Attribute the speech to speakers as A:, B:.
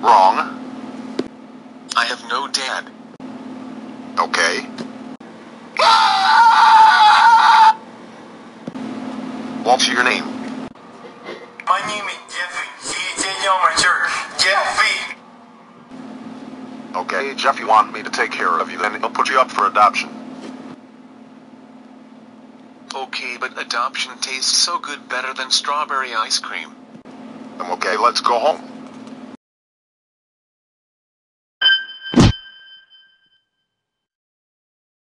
A: Wrong?
B: I have no dad.
A: Okay. What's your name?
C: My name is Jeffy. See, it's my. Jeffy.
A: Okay, Jeffy, want me to take care of you, then I'll put you up for adoption.
B: Okay, but adoption tastes so good better than strawberry ice cream.
A: I'm Okay, let's go home.